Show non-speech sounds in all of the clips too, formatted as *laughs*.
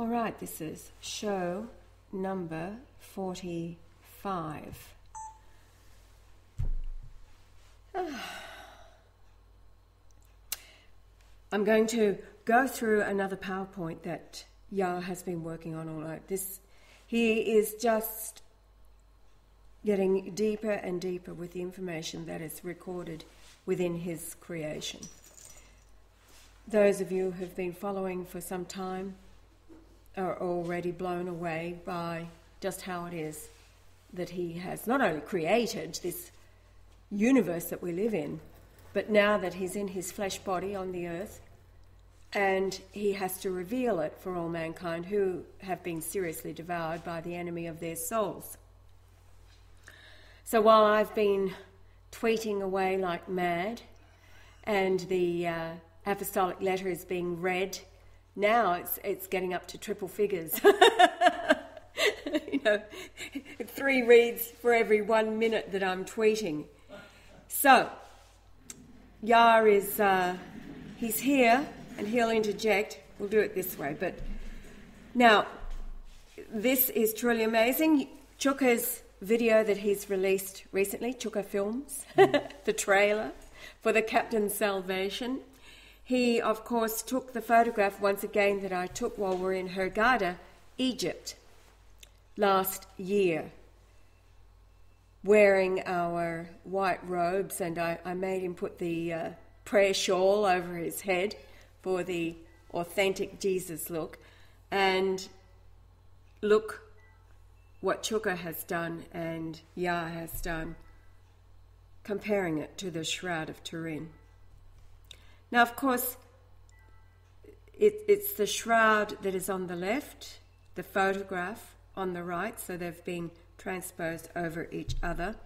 All right, this is show number 45. *sighs* I'm going to go through another PowerPoint that Yah has been working on all night. This, he is just getting deeper and deeper with the information that is recorded within his creation. Those of you who have been following for some time are already blown away by just how it is that he has not only created this universe that we live in, but now that he's in his flesh body on the earth, and he has to reveal it for all mankind who have been seriously devoured by the enemy of their souls. So while I've been tweeting away like mad, and the uh, apostolic letter is being read, now it's it's getting up to triple figures. *laughs* you know, three reads for every one minute that I'm tweeting. So, Yah is uh, he's here and he'll interject. We'll do it this way. But now, this is truly amazing. Chuka's video that he's released recently, Chuka Films, *laughs* the trailer for the Captain's Salvation. He, of course, took the photograph once again that I took while we are in Hurghada, Egypt, last year, wearing our white robes, and I, I made him put the uh, prayer shawl over his head for the authentic Jesus look. And look what Chuka has done and Yah has done, comparing it to the Shroud of Turin. Now, of course, it, it's the shroud that is on the left, the photograph on the right, so they've been transposed over each other.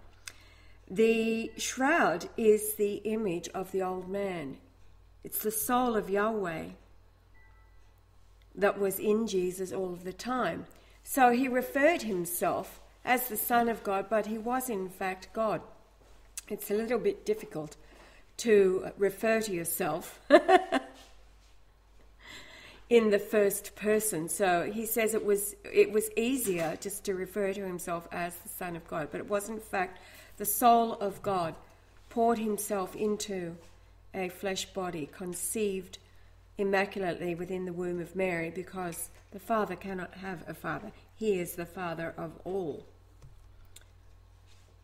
The shroud is the image of the old man. It's the soul of Yahweh that was in Jesus all of the time. So he referred himself as the Son of God, but he was in fact God. It's a little bit difficult to refer to yourself *laughs* in the first person. So he says it was it was easier just to refer to himself as the Son of God, but it was in fact the soul of God poured himself into a flesh body conceived immaculately within the womb of Mary because the Father cannot have a father. He is the Father of all.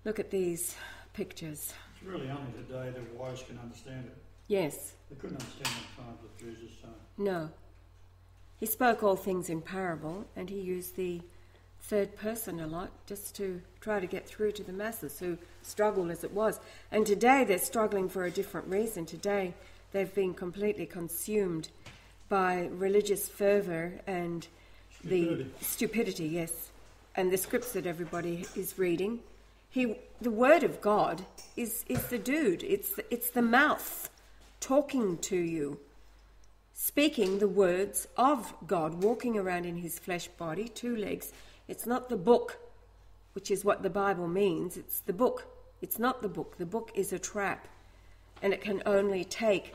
Look at these pictures. It's really only today the wise can understand it. Yes. They couldn't understand the times of Jesus. So. No. He spoke all things in parable and he used the third person a lot just to try to get through to the masses who struggled as it was. And today they're struggling for a different reason. Today they've been completely consumed by religious fervour and stupidity. the stupidity, yes, and the scripts that everybody is reading. He, the word of God is, is the dude. It's it's the mouth talking to you, speaking the words of God, walking around in his flesh body, two legs, it's not the book, which is what the Bible means. It's the book. It's not the book. The book is a trap, and it can only take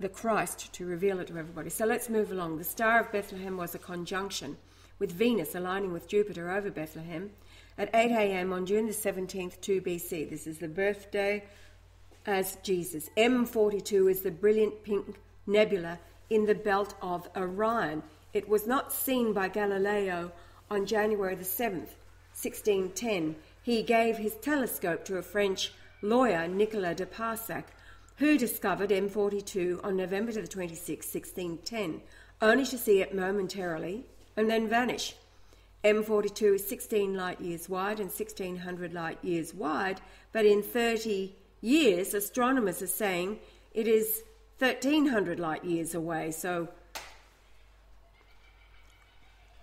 the Christ to reveal it to everybody. So let's move along. The Star of Bethlehem was a conjunction with Venus aligning with Jupiter over Bethlehem at 8 a.m. on June the 17th, 2 BC. This is the birthday as Jesus. M42 is the brilliant pink nebula in the belt of Orion. It was not seen by Galileo on January the 7th, 1610, he gave his telescope to a French lawyer, Nicolas de Peiresc, who discovered M42 on November the 26th, 1610, only to see it momentarily and then vanish. M42 is 16 light years wide and 1600 light years wide, but in 30 years, astronomers are saying it is 1300 light years away, so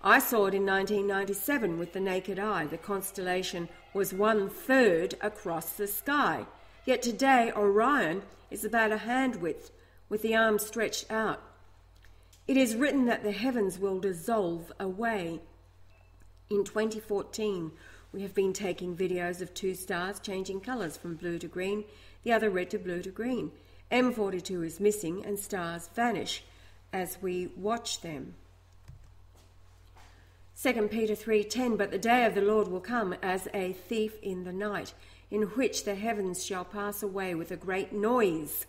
I saw it in 1997 with the naked eye. The constellation was one third across the sky. Yet today, Orion is about a hand width, with the arms stretched out. It is written that the heavens will dissolve away. In 2014, we have been taking videos of two stars changing colours from blue to green, the other red to blue to green. M42 is missing and stars vanish as we watch them. 2 Peter 3:10 But the day of the Lord will come as a thief in the night, in which the heavens shall pass away with a great noise,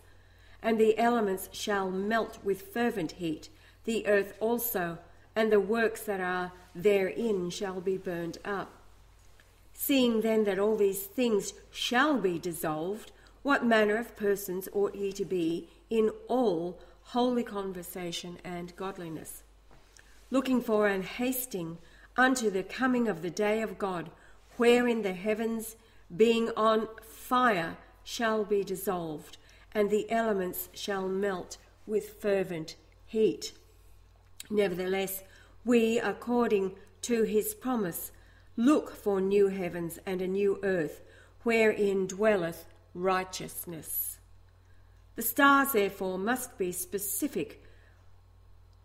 and the elements shall melt with fervent heat, the earth also, and the works that are therein shall be burned up. Seeing then that all these things shall be dissolved, what manner of persons ought ye to be in all holy conversation and godliness? Looking for and hasting unto the coming of the day of God, wherein the heavens, being on fire, shall be dissolved, and the elements shall melt with fervent heat. Nevertheless, we, according to his promise, look for new heavens and a new earth, wherein dwelleth righteousness. The stars, therefore, must be specific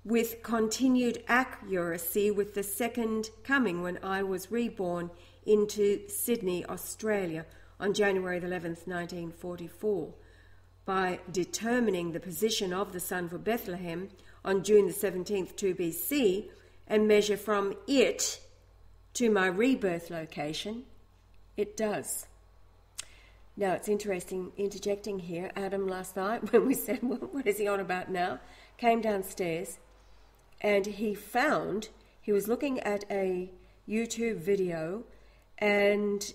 with continued accuracy with the second coming when I was reborn into Sydney, Australia on January 11th, 1944. By determining the position of the sun for Bethlehem on June the 17th, 2 BC, and measure from it to my rebirth location, it does. Now, it's interesting interjecting here. Adam, last night, *laughs* when we said, well, What is he on about now? came downstairs and he found, he was looking at a YouTube video and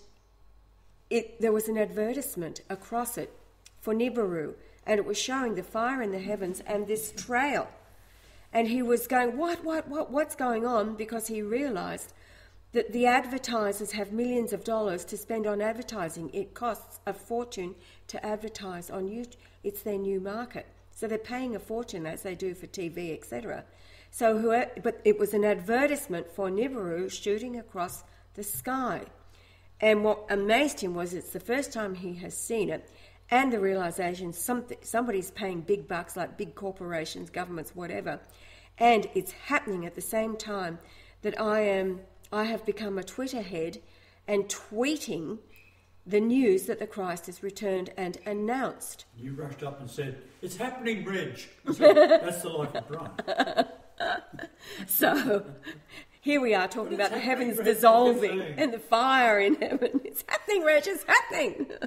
it, there was an advertisement across it for Nibiru and it was showing the fire in the heavens and this trail. And he was going, What, what, what, what's going on? Because he realized that the advertisers have millions of dollars to spend on advertising. It costs a fortune to advertise on YouTube. It's their new market. So they're paying a fortune as they do for TV, etc. So, but it was an advertisement for Nibiru shooting across the sky. And what amazed him was it's the first time he has seen it, and the realization somebody's paying big bucks, like big corporations, governments, whatever, and it's happening at the same time that I am I have become a Twitter head and tweeting the news that the Christ has returned and announced. You rushed up and said, It's happening, Reg. *laughs* That's the life of Brian. *laughs* so here we are talking about the heavens dissolving and the fire in heaven. It's happening, Reg, it's happening. *laughs*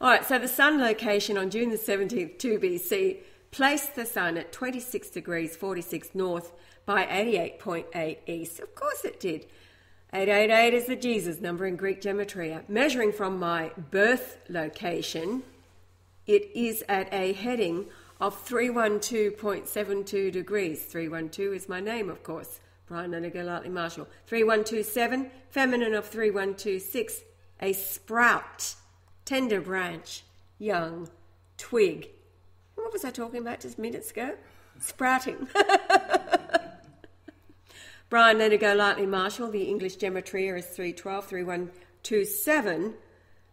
All right, so the sun location on June the 17th, 2 BC, placed the sun at 26 degrees 46 north by 88.8 east. Of course it did. 888 is the Jesus number in Greek gematria. Measuring from my birth location, it is at a heading of 312.72 degrees. 312 is my name, of course. Brian Lightly Marshall. 3127, feminine of 3126, a sprout, tender branch, young, twig. What was I talking about just minutes ago? Sprouting. *laughs* Brian Leonard Golightly Marshall, the English gematria is 312, 3127,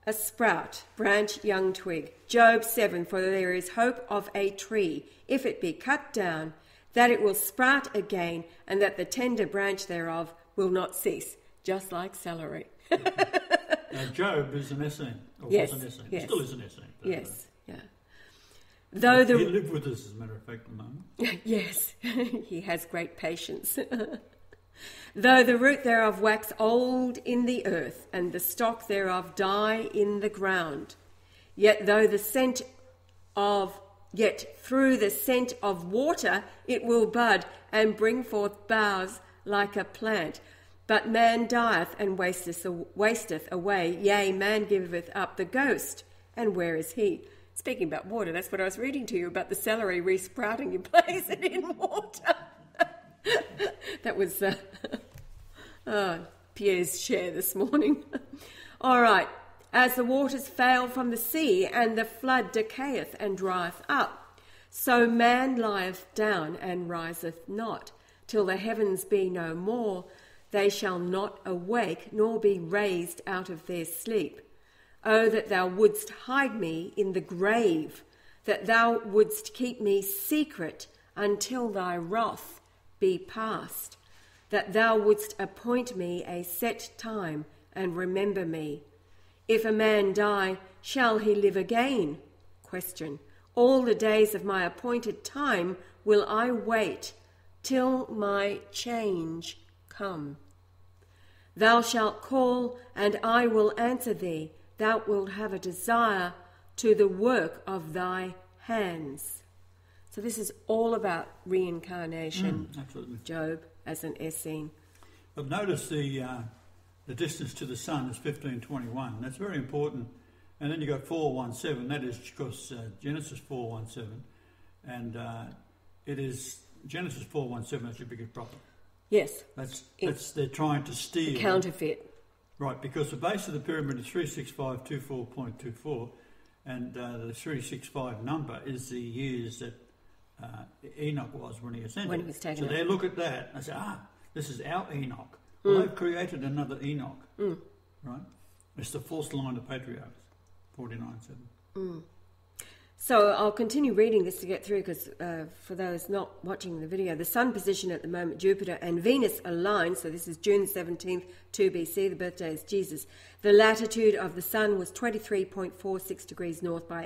a sprout, branch, young twig. Job 7, for there is hope of a tree, if it be cut down, that it will sprout again, and that the tender branch thereof will not cease, just like celery. *laughs* now, Job is an Essene, Oh, or yes, was an Essene. Yes. Still is an Essene. Yes, yeah. Though the he lived with us, as a matter of fact, at the moment. *laughs* yes, *laughs* he has great patience. *laughs* Though the root thereof wax old in the earth, and the stock thereof die in the ground, yet though the scent of yet through the scent of water it will bud and bring forth boughs like a plant. But man dieth and wasteth, wasteth away, yea, man giveth up the ghost, and where is he? Speaking about water, that's what I was reading to you about the celery resprouting. You *laughs* place it in water. *laughs* that was uh, *laughs* uh, Pierre's share this morning. All right. As the waters fail from the sea, and the flood decayeth and drieth up, so man lieth down and riseth not, till the heavens be no more. They shall not awake, nor be raised out of their sleep. Oh, that thou wouldst hide me in the grave, that thou wouldst keep me secret until thy wrath be past, that thou wouldst appoint me a set time and remember me. If a man die, shall he live again? Question. All the days of my appointed time will I wait till my change come. Thou shalt call, and I will answer thee. Thou wilt have a desire to the work of thy hands. So, this is all about reincarnation, Mm, absolutely. Job, as an Essene. But notice the uh, the distance to the sun is 1521. That's very important. And then you've got 417. That is because uh, Genesis 417, and uh, it is Genesis 417. That's your biggest problem. Yes, That's that's they're trying to steal. counterfeit. Right, because the base of the pyramid is 36524.24, and uh, the 365 number is the years that uh, Enoch was when he ascended. When he was taken So up. they look at that and say, ah, this is our Enoch. Well, Mm. they've created another Enoch, right? It's the false line of patriarchs, 49.7. So I'll continue reading this to get through because uh, for those not watching the video, the sun position at the moment, Jupiter and Venus align. So this is June 17th, 2 BC. The birthday is Jesus. The latitude of the sun was 23.46 degrees north by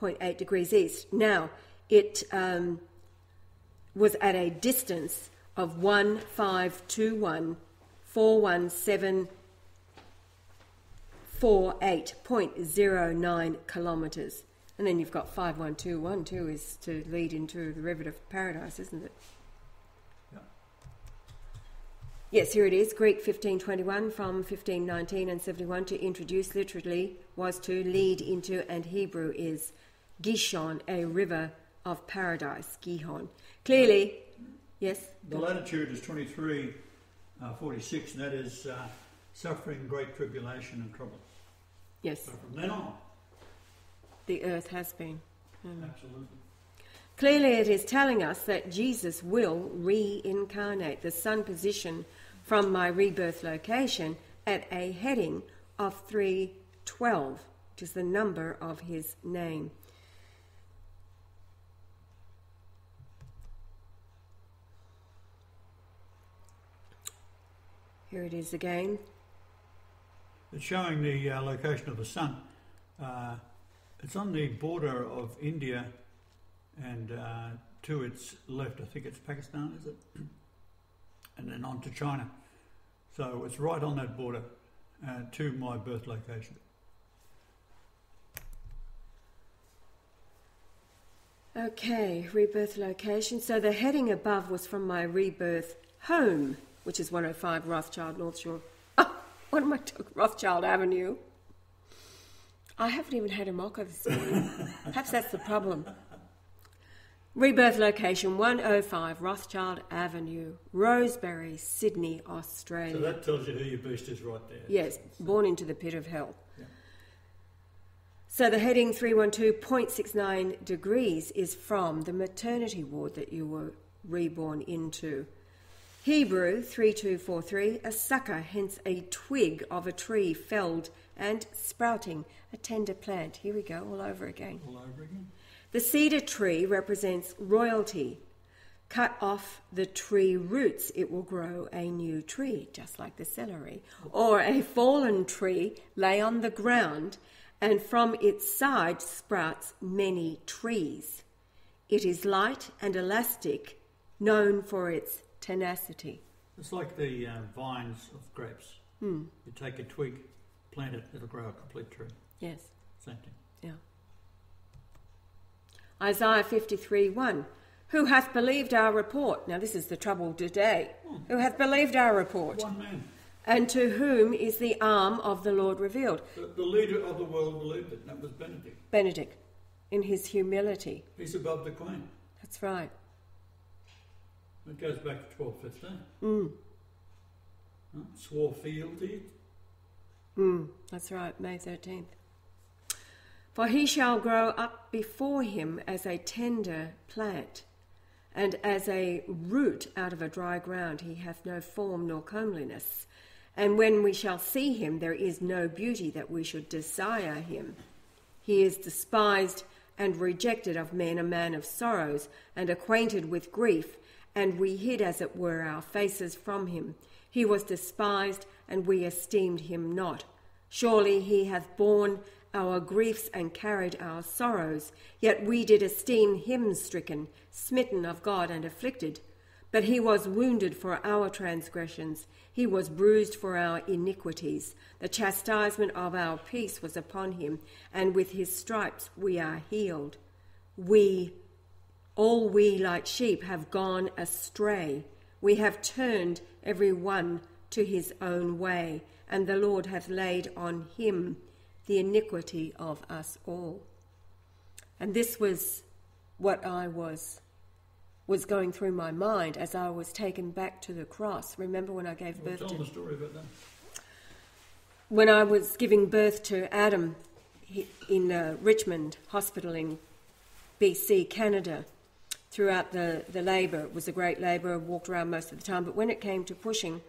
88.8 degrees east. Now, it um, was at a distance of 1521 48.09 kilometres. And then you've got 51212 is to lead into the river of paradise, isn't it? Yeah. Yes, here it is. Greek 1521 from 1519 and 71 to introduce literally was to lead into, and Hebrew is Gishon, a river of paradise. Gihon. Clearly, yes? The latitude is 23, uh, 46, and that is uh, suffering great tribulation and trouble. Yes, So from then on, the earth has been. absolutely. Clearly, it is telling us that Jesus will reincarnate the sun position from my rebirth location at a heading of 312, which is the number of his name. Here it is again. It's showing the uh, location of the sun. Uh, it's on the border of India and uh, to its left, I think it's Pakistan, is it? *clears throat* And then on to China. So it's right on that border uh, to my birth location. Okay, rebirth location. So the heading above was from my rebirth home, which is 105 Rothschild North Shore. Oh, *laughs* what am I talking? Rothschild Avenue. I haven't even had a mocha this morning. Perhaps that's the problem. Rebirth location 105 Rothschild Avenue, Rosebery, Sydney, Australia. So that tells you who your beast is right there. Yes, born into the pit of hell. Yeah. So the heading 312.69 degrees is from the maternity ward that you were reborn into. Hebrew 3243, a sucker, hence a twig of a tree felled and sprouting, a tender plant. Here we go, all over again. All over again. The cedar tree represents royalty. Cut off the tree roots, it will grow a new tree, just like the celery. Or a fallen tree lay on the ground, and from its side sprouts many trees. It is light and elastic, known for its tenacity. It's like the uh, vines of grapes. Hmm. You take a twig, plant it, it'll grow a complete tree. Yes, Same thing. yeah. Isaiah 53 1. Who hath believed our report? Now, this is the trouble today. Who hath believed our report? One man. And to whom is the arm of the Lord revealed? The, the leader of the world believed it, and that was Benedict. Benedict, in his humility. He's above the Queen. That's right. It goes back to 1215. Mm, Huh? Swore fealty. Mm, that's right, May 13th. For he shall grow up before him as a tender plant, and as a root out of a dry ground. He hath no form nor comeliness. And when we shall see him, there is no beauty that we should desire him. He is despised and rejected of men, a man of sorrows, and acquainted with grief, and we hid, as it were, our faces from him. He was despised, and we esteemed him not. Surely he hath borne our griefs and carried our sorrows, yet we did esteem him stricken, smitten of God, and afflicted. But he was wounded for our transgressions, he was bruised for our iniquities. The chastisement of our peace was upon him, and with his stripes we are healed. We, all we like sheep, have gone astray. We have turned every one to his own way, and the Lord hath laid on him the iniquity of us all. And this was what I was was going through my mind as I was taken back to the cross. Remember when I gave Well, birth tell to the story about that. when I was giving birth to Adam in uh, Richmond Hospital in BC, Canada. Throughout the, the labour, it was a great labour. Walked around most of the time, but when it came to pushing,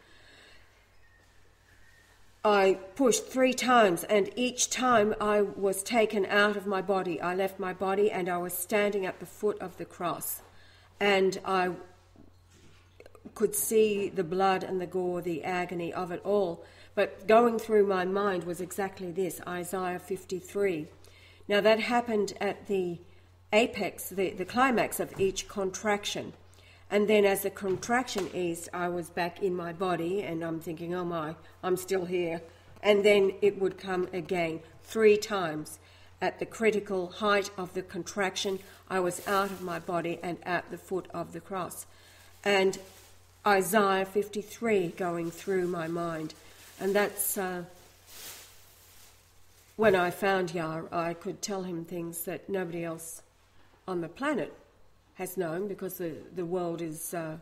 I pushed three times, and each time I was taken out of my body. I left my body, and I was standing at the foot of the cross, and I could see the blood and the gore, the agony of it all. But going through my mind was exactly this Isaiah 53. Now, that happened at the apex, the, the climax of each contraction. And then as the contraction eased, I was back in my body, and I'm thinking, oh my, I'm still here. And then it would come again three times. At the critical height of the contraction, I was out of my body and at the foot of the cross. And Isaiah 53 going through my mind. And that's uh, when I found Yah, I could tell him things that nobody else on the planet has known because the, the world is uh,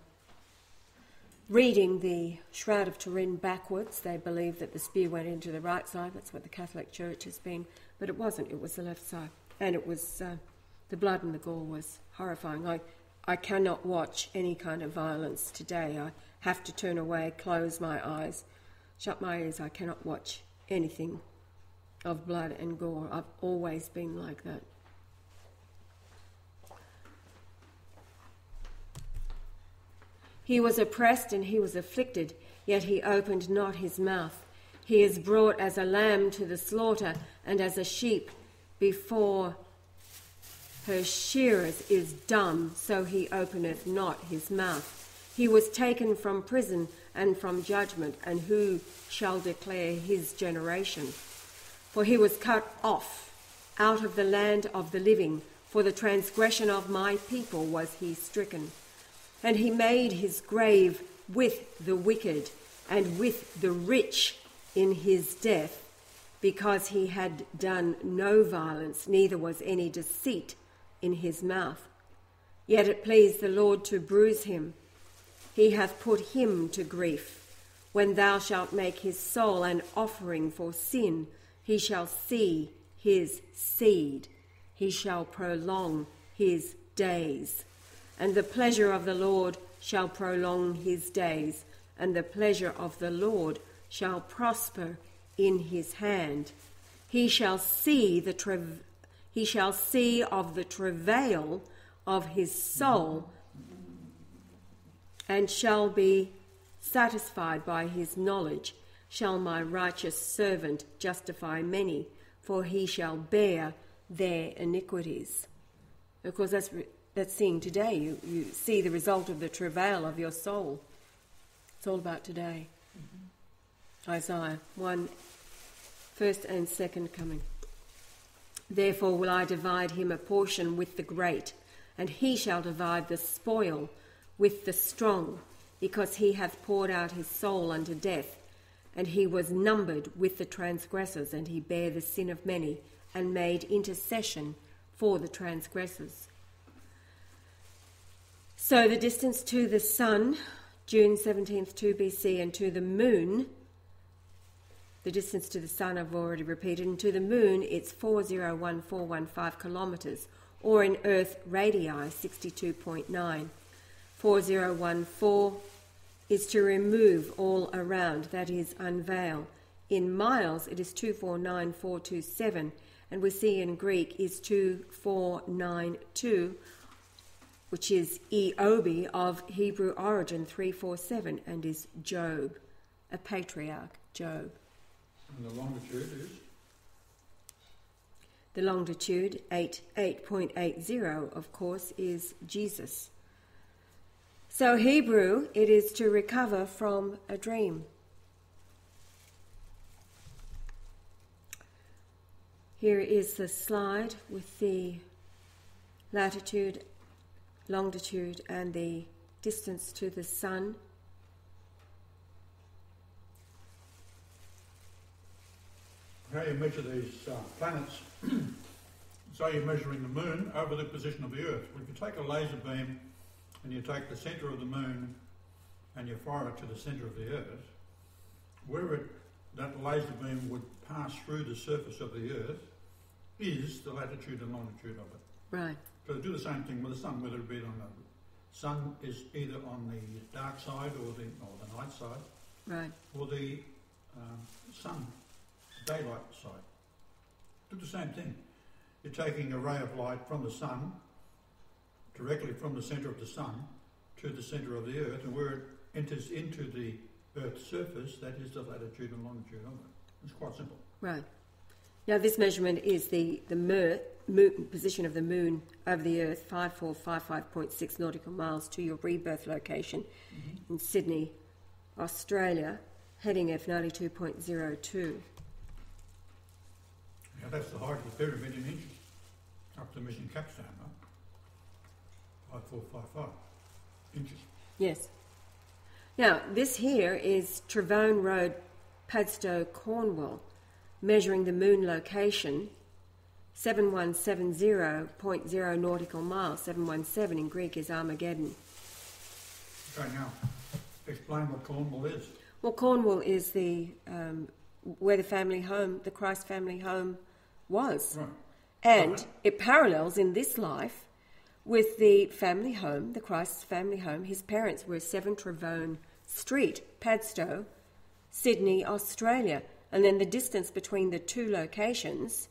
reading the Shroud of Turin backwards. They believe that the spear went into the right side. That's what the Catholic Church has been. But it wasn't, it was the left side. And it was uh, the blood and the gore was horrifying. I, I cannot watch any kind of violence today. I have to turn away, close my eyes, shut my ears. I cannot watch anything of blood and gore. I've always been like that. He was oppressed and he was afflicted, yet he opened not his mouth. He is brought as a lamb to the slaughter, and as a sheep before her shearers is dumb, so he openeth not his mouth. He was taken from prison and from judgment, and who shall declare his generation? For he was cut off out of the land of the living, for the transgression of my people was he stricken. And he made his grave with the wicked and with the rich in his death, because he had done no violence, neither was any deceit in his mouth. Yet it pleased the Lord to bruise him. He hath put him to grief. When thou shalt make his soul an offering for sin, he shall see his seed. He shall prolong his days. And the pleasure of the Lord shall prolong his days, and the pleasure of the Lord shall prosper in his hand. He shall see the trav- he shall see of the travail of his soul, and shall be satisfied by his knowledge. Shall my righteous servant justify many, for he shall bear their iniquities. Of course, that's that's seeing today. You, you see the result of the travail of your soul. It's all about today. Mm-hmm. Isaiah 1, first and second coming. Therefore will I divide him a portion with the great, and he shall divide the spoil with the strong, because he hath poured out his soul unto death, and he was numbered with the transgressors, and he bare the sin of many, and made intercession for the transgressors. So the distance to the sun, June 17th, 2 BC, and to the moon, the distance to the sun I've already repeated, and to the moon it's 401415 kilometres, or in Earth radii 62.9. 4014 is to remove all around, that is, unveil. In miles it is 249427, and we see in Greek is 2492 which is Eobi of Hebrew origin 347 and is Job, a patriarch, Job. And the longitude is? The longitude, 8, 8.80, of course, is Jesus. So, Hebrew, it is to recover from a dream. Here is the slide with the latitude, longitude, and the distance to the sun. How you measure these uh, planets? *clears throat* so you're measuring the moon over the position of the Earth. Well, if you take a laser beam and you take the centre of the moon and you fire it to the centre of the Earth, where it, that laser beam would pass through the surface of the Earth is the latitude and longitude of it. Right. So do the same thing with the sun, whether it be on the sun is either on the dark side or the or the night side, Right. or the um, sun daylight side. Do the same thing. You're taking a ray of light from the sun, directly from the centre of the sun, to the centre of the earth, and where it enters into the earth's surface, that is the latitude and longitude of it. It's quite simple. Right. Now, this measurement is the, the mer, moon, position of the moon over the Earth, 5455.6 nautical miles to your rebirth location mm-hmm. in Sydney, Australia, heading F 92.02. Now that's the height of the pyramid in inches, up to Mission Capstone, right? 5455 inches. Yes. Now, this here is Trevone Road, Padstow, Cornwall, measuring the moon location, 7170.0 nautical miles. 717 in Greek is Armageddon. Okay, now explain what Cornwall is. Well, Cornwall is the um, where the family home, the Christ family home, was, Right. and Right. it parallels in this life with the family home, the Christ's family home. His parents were Seven Trevone Street, Padstow, Sydney, Australia, and then the distance between the two locations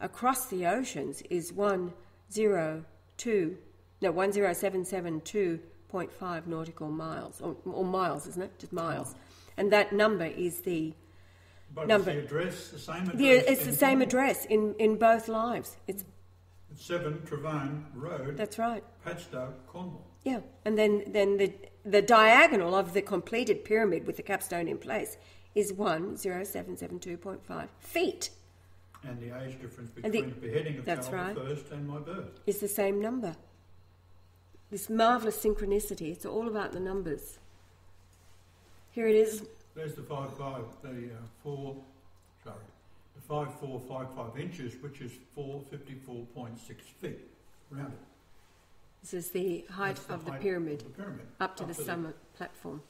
across the oceans is one zero two, no one zero seven seven two point five nautical miles, or, or miles, isn't it? Just miles, and that number is the But Number- the address the same address? the, it's the same address in, in both lives. It's It's 7 Trevone Road, that's right. Padstow, Cornwall. Yeah, and then then the the diagonal of the completed pyramid with the capstone in place is one zero seven seven two point five feet. And the age difference And the- between the beheading of that's Charles right. I and my birth. Is the same number. This marvelous synchronicity. It's all about the numbers. Here it is. There's the 5 5, the uh, 4, sorry, the 5455 inches, which is 454.6 feet, rounded. This is the height of the height pyramid of the pyramid. up to the summit platform.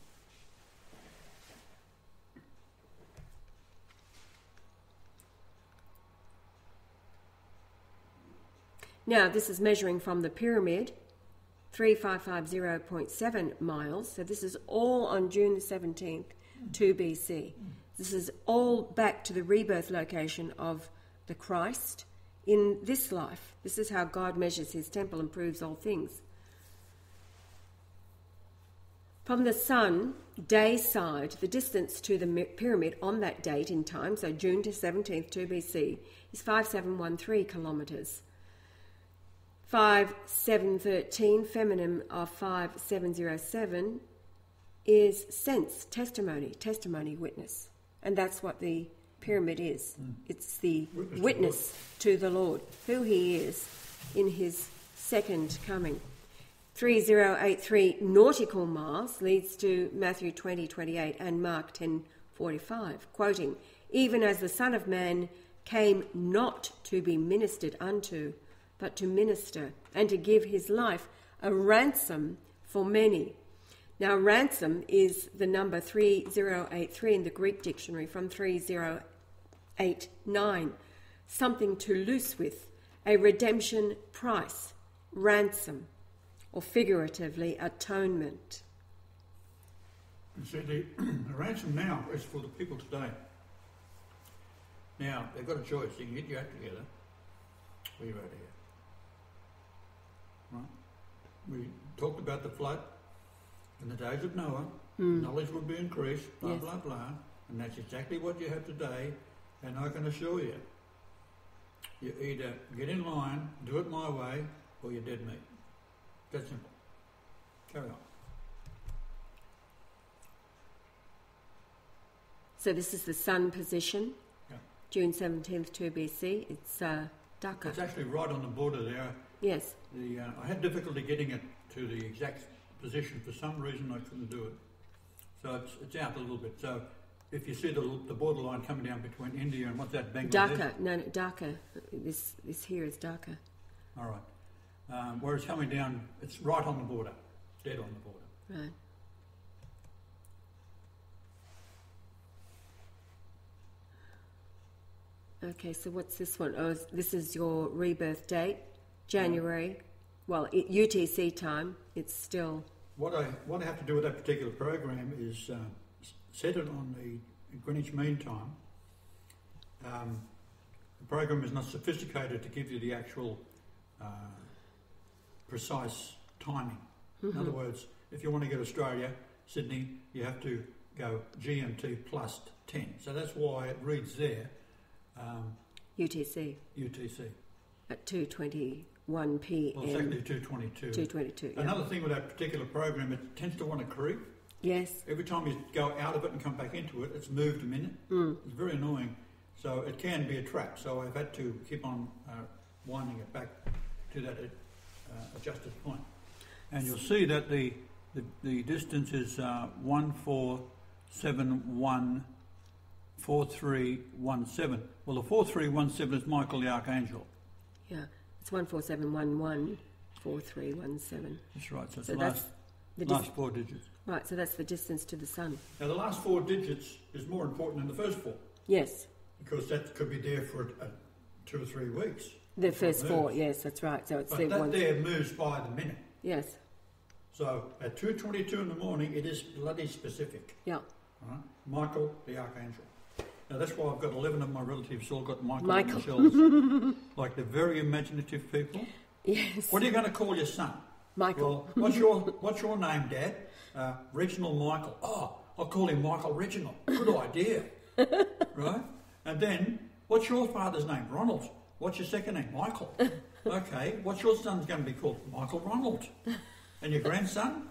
Now, this is measuring from the pyramid, 3550.7 miles. So, this is all on June the 17th, 2 BC. This is all back to the rebirth location of the Christ in this life. This is how God measures his temple and proves all things. From the sun, day side, the distance to the pyramid on that date in time, so June to 17th, 2 BC, is 5713 kilometres. 5713, feminine of 5707, is sense, testimony, testimony, witness. And that's what the pyramid is. Hmm. It's the Witness to the witness to the Lord, who he is in his second coming. 3083 nautical miles leads to Matthew 20, 28 and Mark 10, 45, quoting, Even as the Son of Man came not to be ministered unto, but to minister and to give his life a ransom for many. Now, ransom is the number 3083 in the Greek dictionary from 3089, something to loose with, a redemption price, ransom, or figuratively, atonement. You the, *clears throat* the ransom now is for the people today. Now, they've got a choice. You can get your act together, or you're out of here we talked about the flood in the days of Noah, mm. knowledge would be increased, blah, yes. blah, blah. And that's exactly what you have today. And I can assure you, you either get in line, do it my way, or you're dead meat. That's simple. Carry on. So this is the sun position, yeah. June 17th, 2 BC. It's uh, Dhaka. It's actually right on the border there. Yes. The, uh, I had difficulty getting it to the exact position. For some reason, I couldn't do it. So it's, it's out a little bit. So if you see the, the borderline coming down between India and what's that, Bangladesh? Dhaka. No, no, Dhaka. This, this here is Dhaka. All right. Um, whereas coming down, it's right on the border, dead on the border. Right. Okay, so what's this one? Oh, this is your rebirth date, January. Well, it, UTC time. It's still What I, what I have to do with that particular program is uh, set it on the Greenwich Mean Time. Um, the program is not sophisticated to give you the actual uh, precise timing. In other words, if you want to get Australia, Sydney, you have to go GMT plus 10. So that's why it reads there um, UTC UTC. at 2:21 p.m. Well, actually 222. 2:22. yeah. Another thing with that particular program, it tends to want to creep. Yes. Every time you go out of it and come back into it, it's moved a minute. Mm. It's very annoying. So it can be a trap. So I've had to keep on uh, winding it back to that uh, adjusted point. And you'll see that the, the, the distance is uh, 14714317. Well, the 4317 is Michael the Archangel. Yeah. It's 14711 4317. That's right. So it's So the that's last, the last four digits. right. So that's the distance to the sun. Now, the last four digits is more important than the first four Yes. because that could be there for uh, two or three weeks. The first four. Yes, that's right. So it's But the that one. there moves by the minute. Yes. So at 2.22 in the morning, it is bloody specific. Yeah. Right? Michael, the Archangel. Now that's why I've got 11 of my relatives all got Michael, Michael. initials. *laughs* like they're very imaginative people. Yes. What are you going to call your son? Michael. Well, what's your, *laughs* what's your name, Dad? Uh, Reginald Michael. Oh, I'll call him Michael Reginald. Good idea. *laughs* right? And then, what's your father's name? Ronald. What's your second name? Michael. Okay, what's your son's going to be called? Michael Ronald. And your grandson?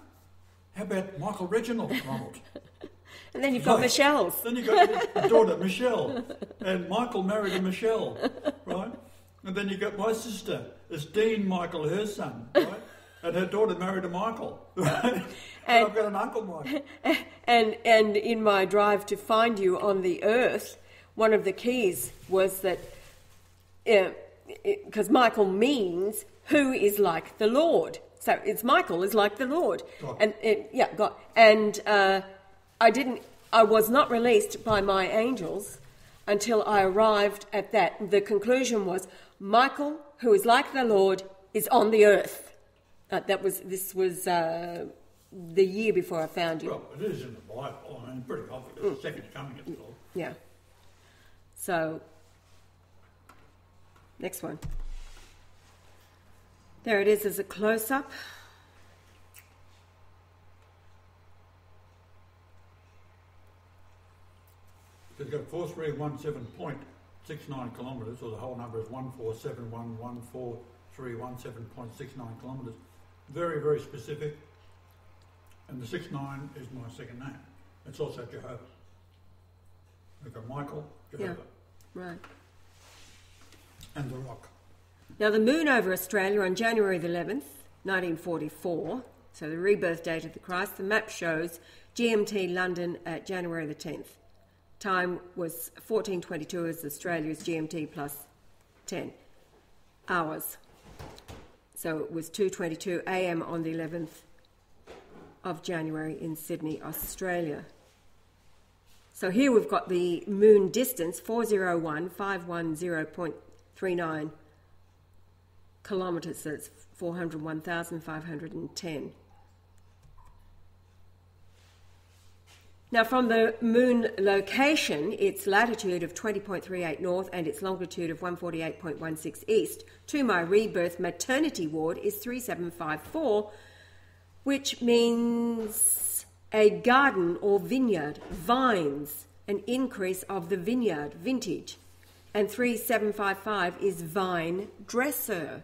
How about Michael Reginald Ronald? And then you've got Right. Michelle's. *laughs* Then you've got your daughter Michelle, and Michael married a Michelle, right? And then you got my sister, it's Dean Michael, her son, right? And her daughter married a Michael, *laughs* right? And, And- I've got an uncle Michael. *laughs* And and in my drive to find you on the earth, one of the keys was that because Michael means who is like the Lord. So it's Michael is like the Lord, God. and it, yeah, God. And uh, I didn't. I was not released by my angels until I arrived at that. The conclusion was Michael, who is like the Lord, is on the earth. Uh, that was this was uh, the year before I found you. Well, it is in the Bible. I mean, pretty obvious. The second coming of the Lord. Yeah. So, next one. There it is as a close up. It's got 4317.69 kilometres, or the whole number is 147114317.69 kilometres. Very, very specific. And the 69 is my second name. It's also Jehovah. We've got Michael, Jehovah, Right. and the rock. Now, the moon over Australia on January the 11th, 1944, so the rebirth date of the Christ, the map shows GMT London at January the 10th. Time was 1422 as Australia's GMT plus 10 hours. So it was 2:22 a.m. on the 11th of January in Sydney, Australia. So here we've got the moon distance 401,510.39 kilometres, so it's 401,510. Now, from the moon location, its latitude of 20.38 north and its longitude of 148.16 east to my rebirth maternity ward is 3754, which means a garden or vineyard, vines, an increase of the vineyard, vintage. And 3755 is vine dresser.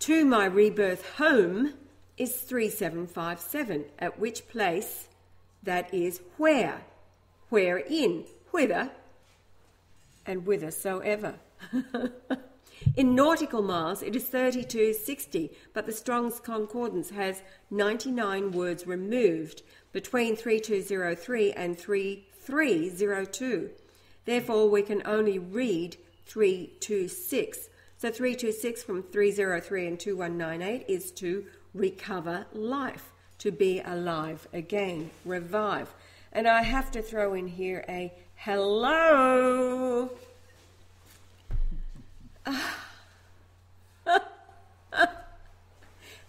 To my rebirth home is 3757, at which place that is where. wherein, whither, and whithersoever. *laughs* In nautical miles, it is 3260, but the Strong's Concordance has 99 words removed between 3203 and 3302. Therefore, we can only read 326. So 326 from 303 and 2198 is to recover life, to be alive again, revive. And I have to throw in here a hello. *laughs*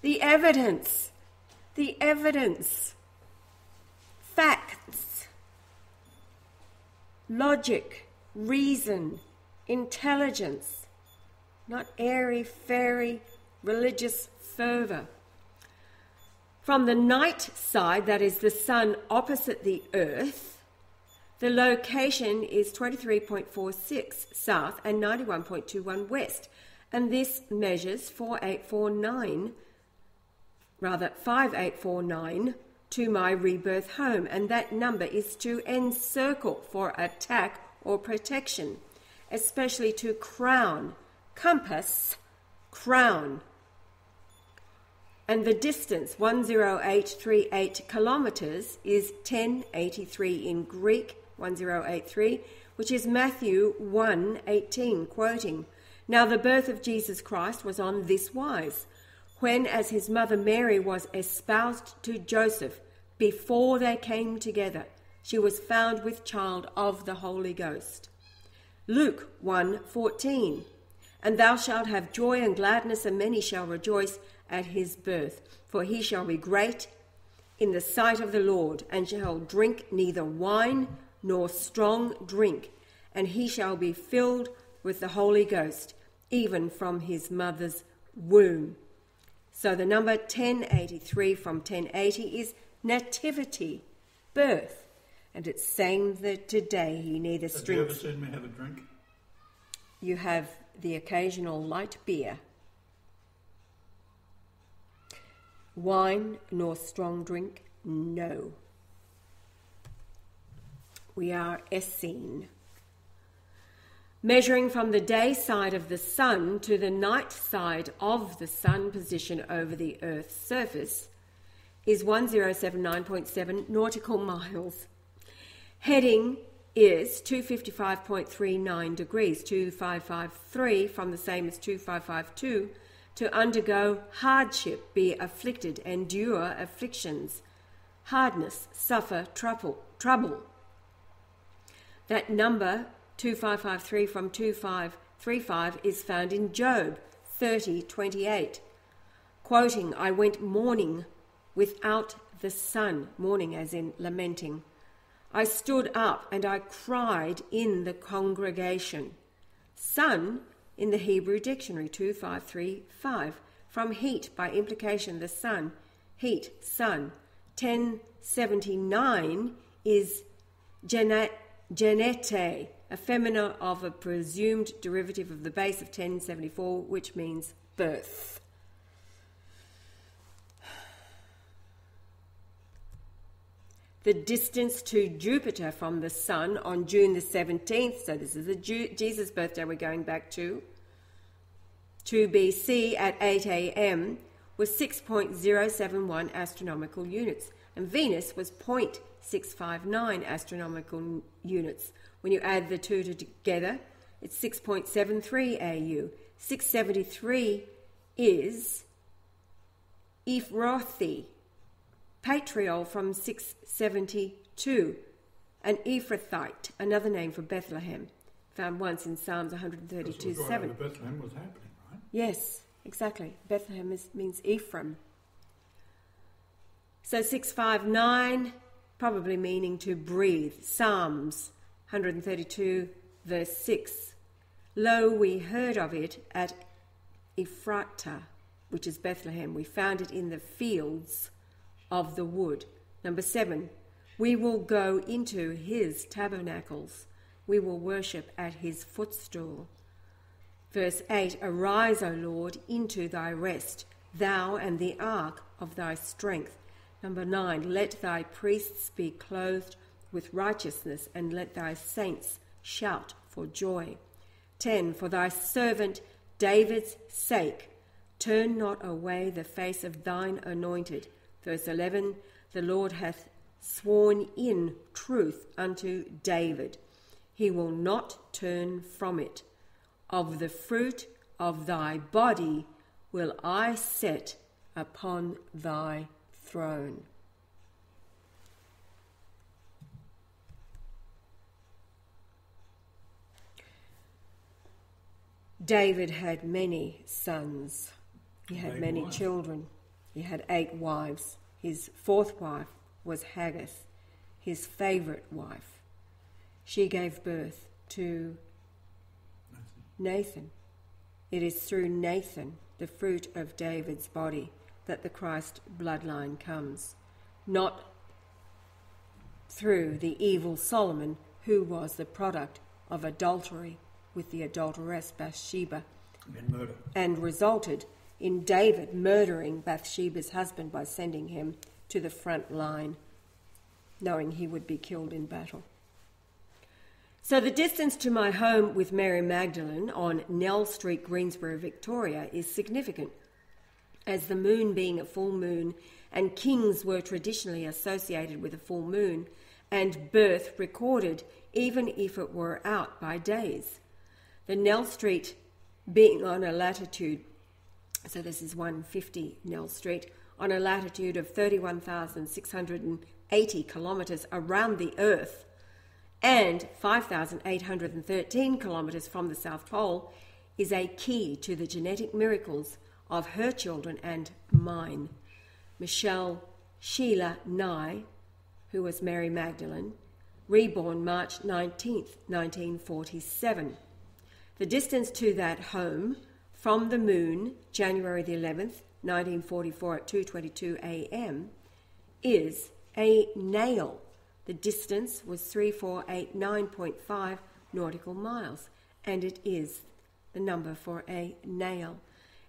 the evidence, the evidence, facts, logic, reason, intelligence, not airy fairy religious fervour. From the night side, that is the sun opposite the earth, the location is 23.46 south and 91.21 west, and this measures 4849, rather 5849 to my rebirth home, and that number is to encircle for attack or protection, especially to crown, compass, crown. And the distance, 10838 kilometers, is 1083 in Greek, 1083, which is Matthew 1:18 quoting, "Now the birth of Jesus Christ was on this wise, when as his mother Mary was espoused to Joseph, before they came together, she was found with child of the Holy Ghost." Luke 1:14, "And thou shalt have joy and gladness, and many shall rejoice at his birth, for he shall be great in the sight of the Lord, and shall drink neither wine nor strong drink, and he shall be filled with the Holy Ghost, even from his mother's womb. So the number 1083 from 1080 is nativity, birth. And it's saying that today he neither Have you ever seen me have a drink? You have the occasional light beer. Wine nor strong drink? No. We are Essene. Measuring from the day side of the sun to the night side of the sun position over the Earth's surface is 1079.7 nautical miles. Heading is 255.39 degrees, 2553 from the same as 2552, to undergo hardship, be afflicted, endure afflictions, hardness, suffer trouble. trouble. That number 2553 from 2535 is found in Job 30:28, quoting, "I went mourning without the sun, mourning as in lamenting. I stood up and I cried in the congregation." Sun in the Hebrew dictionary 2535 from heat by implication the sun, heat, sun. 1079 is gene- genete, a femina of a presumed derivative of the base of 1074, which means birth. The distance to Jupiter from the Sun on June the 17th, so this is the Ju- Jesus birthday we're going back to, 2 BC at 8 am, was 6.071 astronomical units, and Venus was 0.659 astronomical units. When you add the two together, it's 6.73 AU. 673 is Ephrothi, Patrial from 672, an Ephrathite, another name for Bethlehem, found once in Psalms 132 was right 7. over Bethlehem was happening, right? Yes, exactly. Bethlehem is, means Ephraim. So 659, probably meaning to breathe. Psalms 132, verse 6. Lo, we heard of it at Ephratah, which is Bethlehem. We found it in the fields of the wood. Number seven, we will go into his tabernacles. We will worship at his footstool. Verse 8 Arise, O Lord, into thy rest, thou and the ark of thy strength. Number 9 Let thy priests be clothed with righteousness, and let thy saints shout for joy. 10. For thy servant David's sake, turn not away the face of thine anointed. Verse 11 The Lord hath sworn in truth unto David. He will not turn from it. Of the fruit of thy body will I set upon thy throne. David had many sons. He had many wives. children. He had eight wives. His fourth wife was Haggith, his favourite wife. She gave birth to Nathan. It is through Nathan, the fruit of David's body, that the Christ bloodline comes, not through the evil Solomon, who was the product of adultery with the adulteress Bathsheba And and resulted in David murdering Bathsheba's husband by sending him to the front line, knowing he would be killed in battle. So the distance to my home with Mary Magdalene on Nell Street, Greensborough, Victoria, is significant, as the moon being a full moon and kings were traditionally associated with a full moon, and birth recorded even if it were out by days. The Nell Street being on a latitude, so this is 150 Nell Street, on a latitude of 31,680 kilometres around the Earth and 5,813 kilometres from the South Pole, is a key to the genetic miracles of her children and mine. Michelle Sheila Nye, who was Mary Magdalene, reborn March 19th, 1947. The distance to that home from the moon, January the 11th, 1944 at 2:22 a.m., is a nail. The distance was 3489.5 nautical miles, and it is the number for a nail.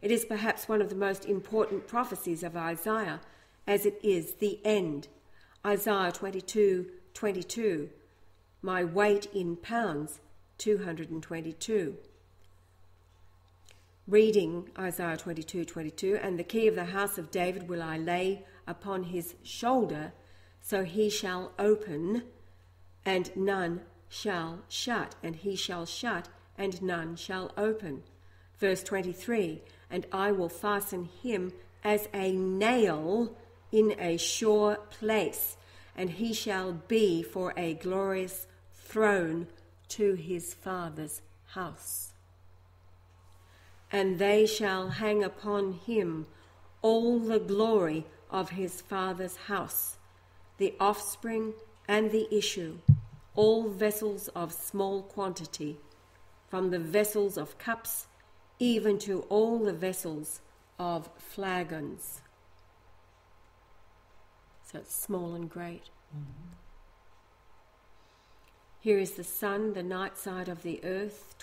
It is perhaps one of the most important prophecies of Isaiah, as it is the end. Isaiah 22:22, my weight in pounds, 222 reading Isaiah 22 22, and the key of the house of David will I lay upon his shoulder, so he shall open, and none shall shut, and he shall shut, and none shall open. Verse 23 And I will fasten him as a nail in a sure place, and he shall be for a glorious throne to his father's house and they shall hang upon him all the glory of his father's house, the offspring and the issue, all vessels of small quantity, from the vessels of cups even to all the vessels of flagons. So it's small and great. Mm-hmm. Here is the sun, the night side of the earth,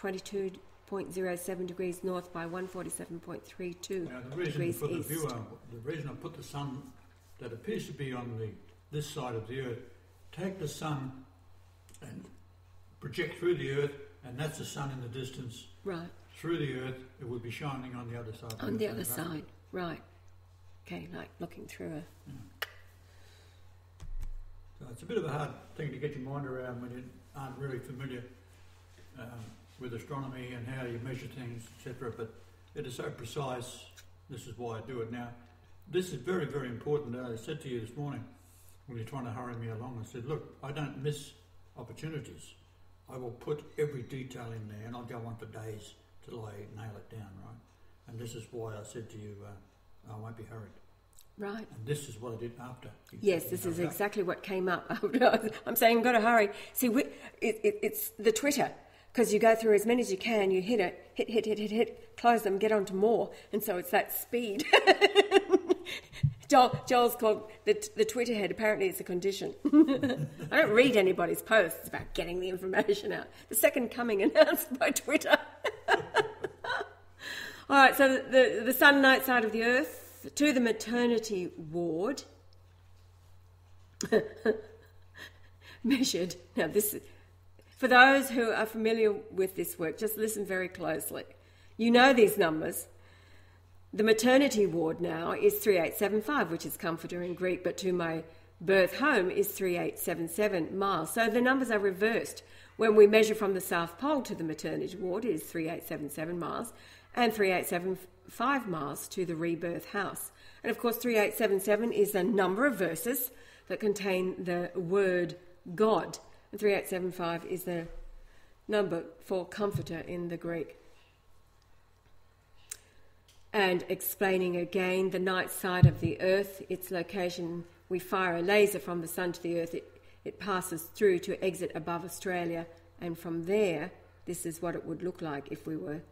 22.07 degrees north by 147.32 Now, the reason degrees for the east. viewer, the reason I put the sun that appears to be on the this side of the earth, take the sun and project through the earth, and that's the sun in the distance. Right, Through the earth, it would be shining on the other side. on the other right? side. Right. Okay, like looking through a. So it's a bit of a hard thing to get your mind around when you aren't really familiar um, with astronomy and how you measure things, etc. But it is so precise. This is why I do it now. This is very, very important. I said to you this morning when you're trying to hurry me along, I said, look, I don't miss opportunities. I will put every detail in there and I'll go on for days till I nail it down, right? And this is why I said to you, uh, I won't be hurried. Right. And this is what I did after. Yes, this is exactly what came up. *laughs* I'm saying, got to hurry. See, we, it, it, it's the Twitter because you go through as many as you can. You hit it, hit, hit, hit, hit, hit, close them, get on to more, and so it's that speed. *laughs* Joel, Joel's called the, the Twitter head. Apparently, it's a condition. *laughs* I don't read anybody's posts it's about getting the information out. The second coming *laughs* announced by Twitter. All right, so the, the sun night side of the earth to the maternity ward. measured. Now, this, for those who are familiar with this work, just listen very closely. You know these numbers. The maternity ward now is 3875, which is comforter in Greek, but to my birth home is 3877 miles. So the numbers are reversed. When we measure from the South Pole to the maternity ward, it is 3877 miles, and 3875 miles to the rebirth house. And of course, 3877 is the number of verses that contain the word God, and 3875 is the number for comforter in the Greek. And explaining again the night side of the earth, its location, we fire a laser from the sun to the earth, it, it passes through to exit above Australia, and from there, this is what it would look like if we were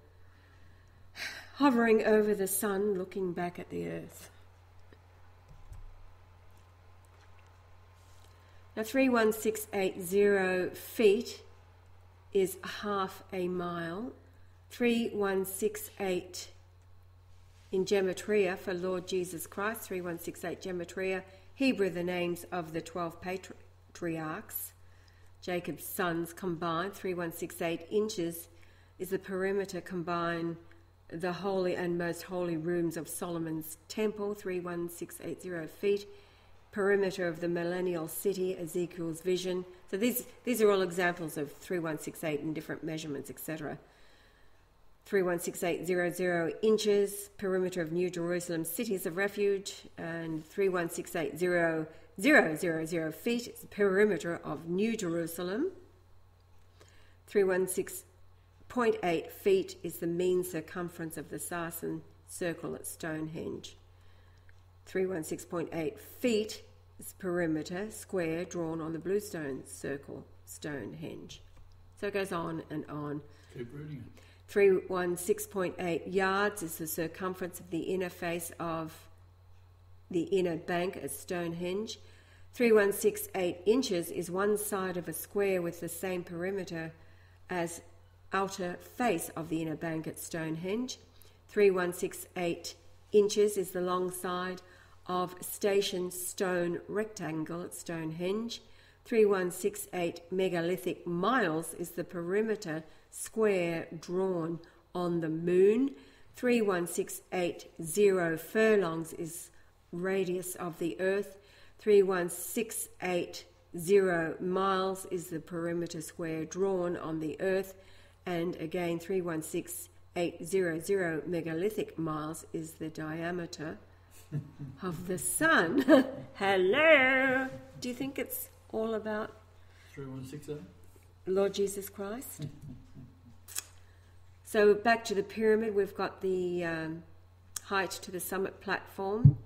*sighs* hovering over the sun looking back at the earth. Now, 31680 feet is half a mile. 3168 in Gematria for Lord Jesus Christ, 3168 Gematria, Hebrew, the names of the 12 patriarchs, Jacob's sons combined, 3168 inches is the perimeter combined the holy and most holy rooms of Solomon's temple, 31680 feet, perimeter of the millennial city, Ezekiel's vision. So these, these are all examples of 3168 in different measurements, etc. 316800 inches, perimeter of New Jerusalem cities of refuge, and 3168000 feet perimeter of New Jerusalem. 316.8 feet is the mean circumference of the Sarsen circle at Stonehenge. 316.8 feet is perimeter square drawn on the bluestone circle, Stonehenge. So it goes on and on. Keep reading it. 316.8 yards is the circumference of the inner face of the inner bank at Stonehenge. 3168 inches is one side of a square with the same perimeter as outer face of the inner bank at Stonehenge. 3168 inches is the long side of station stone rectangle at Stonehenge. 3168 megalithic miles is the perimeter square drawn on the moon. 31680 furlongs is radius of the earth. 31680 miles is the perimeter square drawn on the earth. And again, 316800 megalithic miles is the diameter of the sun. *laughs* Hello! Do you think it's all about 3160? Lord Jesus Christ? So back to the pyramid, we've got the um, height to the summit platform.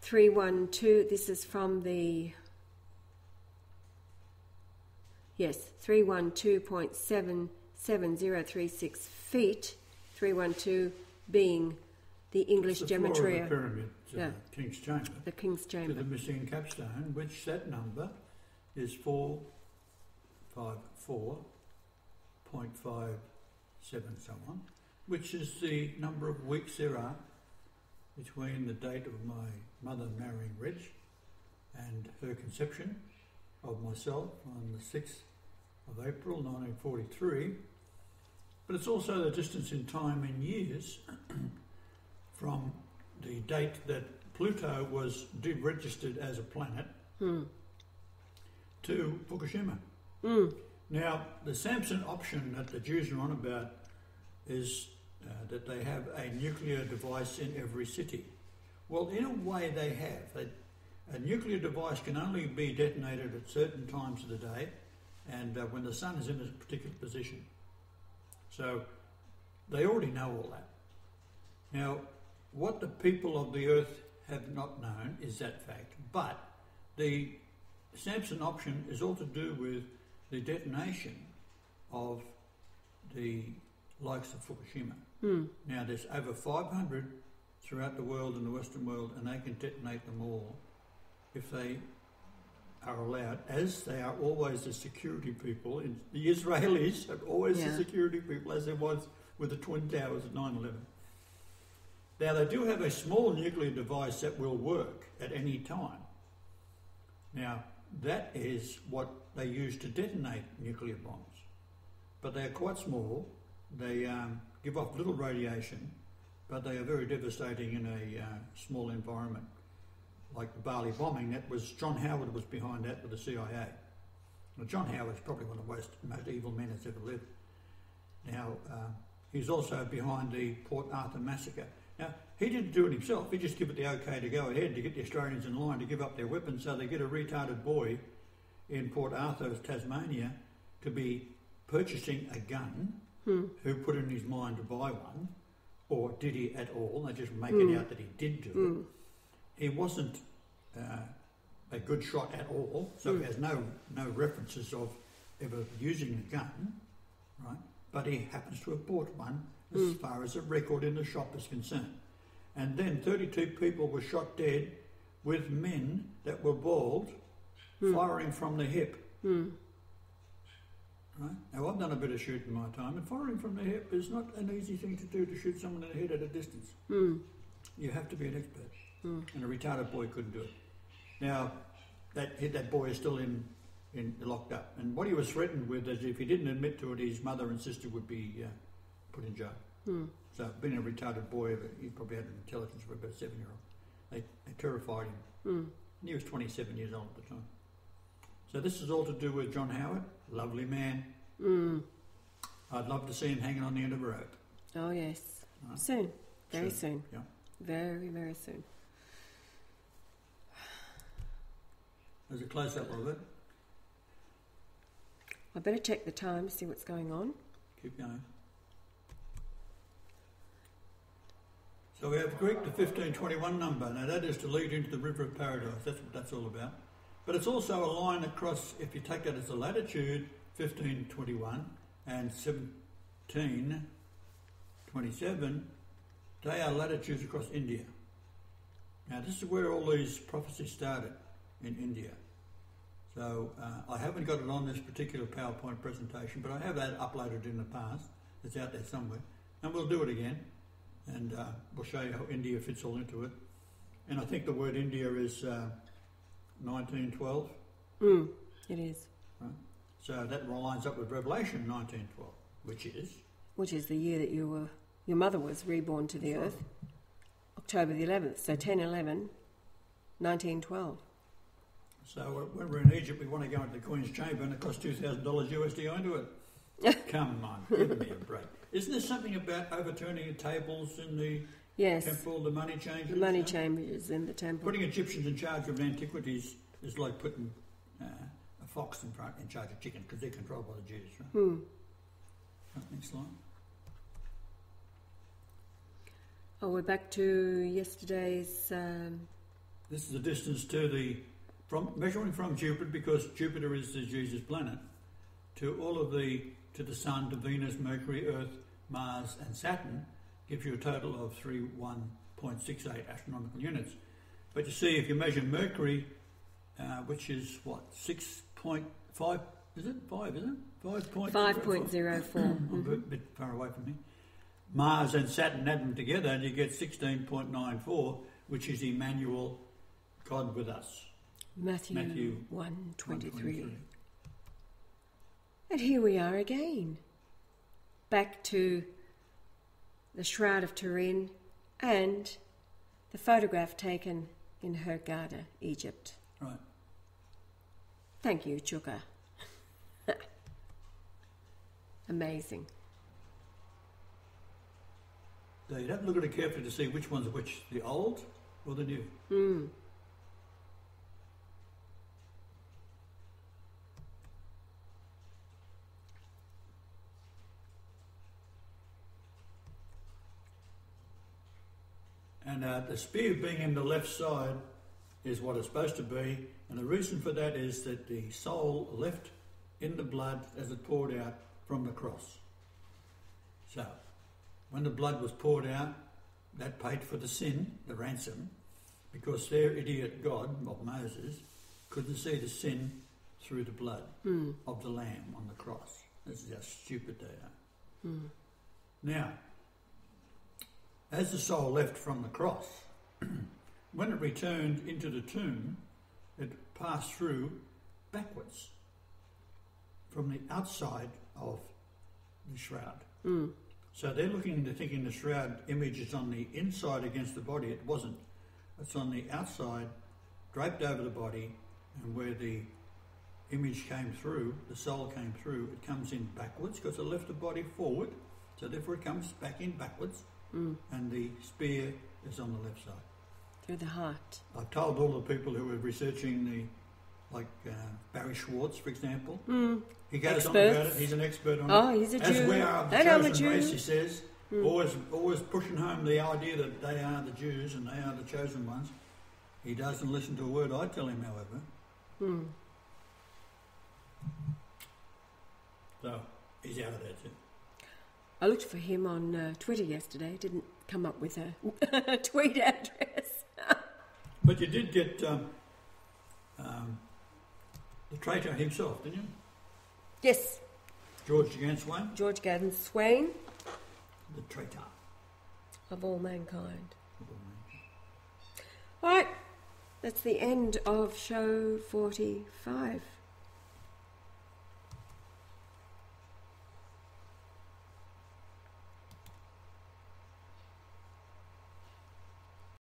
312, this is from the, yes, 312.77036 feet, 312 being the English It's the of the gematria, pyramid, to Yeah. the King's Chamber, the King's to the missing capstone, which that number is four five four point five seven so on, which is the number of weeks there are between the date of my mother marrying Rich and her conception of myself on the 6th of April 1943. But it's also the distance in time in years *clears throat* from the date that Pluto was deregistered as a planet Hmm. to Fukushima. Mm. Now, the Samson option that the Jews are on about is uh, that they have a nuclear device in every city. Well, in a way, they have. A, a nuclear device can only be detonated at certain times of the day and uh, when the sun is in a particular position. So they already know all that. Now, what the people of the earth have not known is that fact. But the Samson option is all to do with the detonation of the likes of Fukushima. Mm. Now, there's over 500 throughout the world in the Western world, and they can detonate them all if they are allowed, as they are always the security people. In, the Israelis are always Yeah. the security people, as there was with the Twin Towers at 9 11. Now, they do have a small nuclear device that will work at any time. Now, that is what they use to detonate nuclear bombs. But they are quite small. They um, give off little radiation, but they are very devastating in a uh, small environment. Like the Bali bombing, that was John Howard was behind that with the CIA. Well, John Howard is probably one of the most, most evil men that's ever lived. Now, uh, he's also behind the Port Arthur massacre. Now, he didn't do it himself. He just gave it the okay to go ahead to get the Australians in line to give up their weapons so they get a retarded boy in Port Arthur, Tasmania, to be purchasing a gun Hmm. who put in his mind to buy one, or did he at all? They just make Hmm. it out that he did do Mm. it. He wasn't uh, a good shot at all, so Hmm. he has no no references of ever using a gun, right? But he happens to have bought one, as Mm. far as a record in the shop is concerned. And then 32 people were shot dead, with men that were bald, Mm. firing from the hip. Mm. Right? Now, I've done a bit of shooting in my time, and firing from the hip is not an easy thing to do to shoot someone in the head at a distance. Mm. You have to be an expert, Mm. and a retarded boy couldn't do it. Now, that that boy is still in, in locked up, and what he was threatened with is if he didn't admit to it, his mother and sister would be uh, put in jail. Mm. So, being a retarded boy, he probably had an intelligence for about a seven-year-old. They, they terrified him. Mm. And he was 27 years old at the time. So this is all to do with John Howard, lovely man. Mm. I'd love to see him hanging on the end of a rope. Oh, yes. Right. Soon. Very Soon, soon. yeah. Very, very soon. There's a close-up of it. I better check the time, to see what's going on. Keep going. So we have Greek the 1521 number. Now that is to lead into the river of paradise. That's what that's all about. But it's also a line across, if you take that as a latitude, 1521 and 1727, they are latitudes across India. Now this is where all these prophecies started, in India. So uh, I haven't got it on this particular PowerPoint presentation, but I have had uploaded in the past. It's out there somewhere, and we'll do it again, and uh, we'll show you how India fits all into it. And I think the word India is uh, 1912, Mm. It is. so that lines up with Revelation 1912, which is Which is the year that you were, your mother was reborn to the earth. October the 11th. So 10 11, 1912. so. When we're in Egypt, we want to go into the Queen's Chamber, and it costs two thousand dollars USD into it. *laughs* Come on, give me a break. Isn't there something about overturning the tables in the Yes. temple, the money changers? The money huh? chambers in the temple. Putting Egyptians in charge of antiquities is like putting uh, a fox in front in charge of chicken because they're controlled by the Jews. Right? Hmm. Right, Next slide. Oh, we're back to yesterday's. Um, This is the distance to the from measuring from Jupiter because Jupiter is the Jesus planet to all of the to the Sun, to Venus, Mercury, Earth, Mars, and Saturn gives you a total of three one point six eight astronomical units. But you see, if you measure Mercury, uh, which is what six point five, is it five? Is it five point 5.04. I'm *coughs* a bit, bit far away from me. Mars and Saturn add them together, and you get 16.94, which is Emmanuel, God with us. Matthew, Matthew 123. 123. And here we are again. Back to the Shroud of Turin and the photograph taken in Hurghada, Egypt. Right. Thank you, Chuka. *laughs* Amazing. So you'd have to look at it carefully to see which one's which, the old or the new. Mm. And uh, the spear being in the left side is what it's supposed to be, and the reason for that is that the soul left in the blood as it poured out from the cross. So, when the blood was poured out, that paid for the sin, the ransom, because their idiot God of Moses couldn't see the sin through the blood Mm. of the Lamb on the cross. This is how stupid they are. Mm. Now, as the soul left from the cross, *clears throat* when it returned into the tomb, it passed through backwards from the outside of the shroud. Mm. So they're looking into thinking the shroud image is on the inside against the body. It wasn't. It's on the outside, draped over the body, and where the image came through, the soul came through, it comes in backwards because it left the body forward. So therefore it comes back in backwards, Mm. and the spear is on the left side. Through the heart. I've told all the people who are researching the, like uh, Barrie Schwortz, for example, Mm. he goes on about it. He's an expert on it. Oh, he's a As Jew. we are the a chosen race, he says, Mm. always, always pushing home the idea that they are the Jews and they are the chosen ones. He doesn't listen to a word I tell him, however. Mm. So he's out of there too. I looked for him on uh, Twitter yesterday. Didn't come up with a *laughs* tweet address. *laughs* But you did get um, um, the traitor himself, didn't you? Yes, George Gänswein, George Gaddon Swain the traitor. of all mankind. All right, that's the end of show 45.